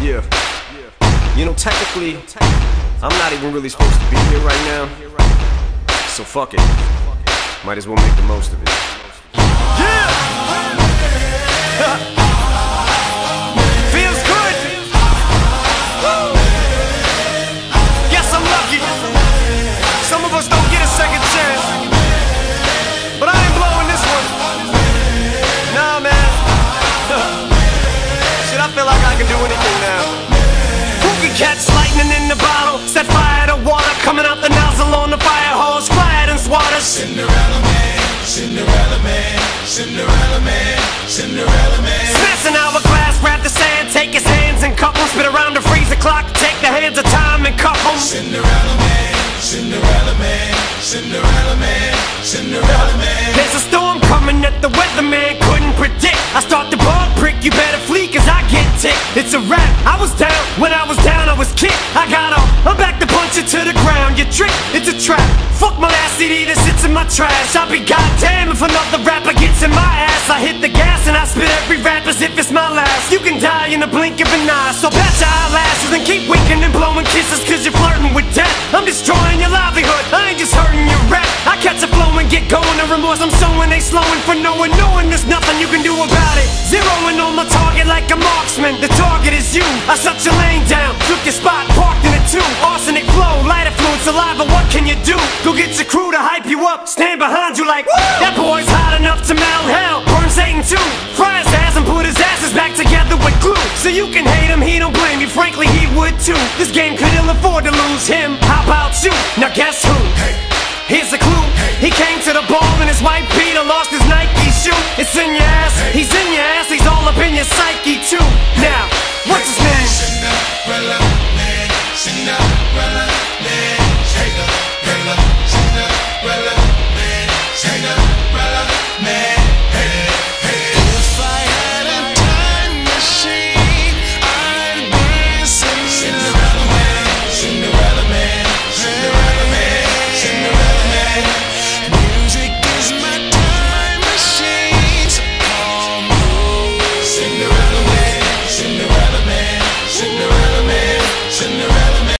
Yeah. You know, technically, I'm not even really supposed to be here right now. So fuck it. Might as well make the most of it. Cinderella man, Cinderella man. Smash an hourglass, grab the sand, take his hands and cup 'em, spit around the freezer clock, take the hands of time and cuff 'em. Cinderella man, Cinderella man, Cinderella man, Cinderella man. There's a storm coming that the weatherman couldn't predict. I start the ball prick, you better flee, cause I get ticked. It's a rap. I was down, when I was down, I was kicked. I got up, I'm back to punch it to the ground. You trick, it's a trap. Fuck my last CD that sits in my trash. I'll be goddamn if another rapper gets every rap as if it's my last. You can die in the blink of an eye, so pat your eyelashes and keep winking and blowing kisses cause you're flirting with death. I'm destroying your livelihood, I ain't just hurting your rep. I catch a flow and get going, the remorse I'm sowing, they slowing for knowing, knowing there's nothing you can do about it. Zeroing on my target like a marksman, the target is you. I shut your lane down, took your spot, parked in it too. Arsenic flow, lighter fluid, saliva, what can you do? Go get your crew to hype you up, stand behind you like, that boy's hot So you can hate him, he don't blame you, frankly he would too. This game could ill afford to lose him.